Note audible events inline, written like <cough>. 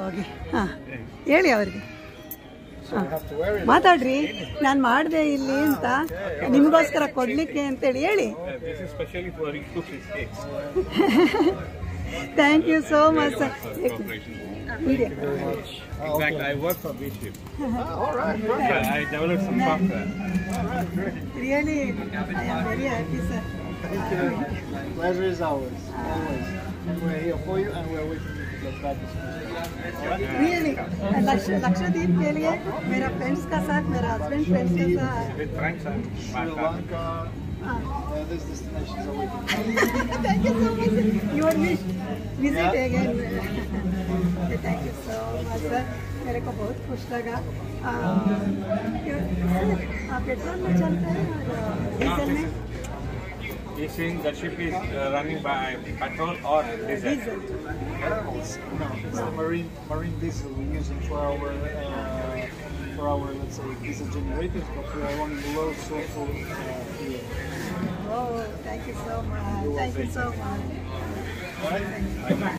ಹೋಗಿ ಹಾಂ. ಹೇಳಿ ಅವ್ರಿಗೆ. ಮಾತಾಡ್ರಿ. ನಾನು ಮಾಡಿದೆ ಇಲ್ಲಿ ಅಂತ. ನಿಮಗೋಸ್ಕರ ಕೊಡಲಿಕ್ಕೆ ಅಂತೇಳಿ ಹೇಳಿ. Thank you so much sir really very happy sir Pleasure is ours, always. And we're here for you, and we're waiting for you to get back as soon as possible. All right? Really लक्ष लक्षद्वीप के लिए मेरा friends का साथ मेरा husband friends का साथ With friends and Sri Lanka, हाँ uh, these destinations are waiting. Thank you so much your wish visit again <laughs> thank you so much sir मेरे को बहुत खुश लगा आ, क्यों- सर, आप पेट्रोल में चलते हैं और डीजल में He's saying the ship is uh, running by petrol or diesel. diesel. No, it's a marine marine diesel we're using for our uh, for our let's say diesel generators, but we are running low sulfur uh, fuel. Oh, thank you so much. Thank you so much.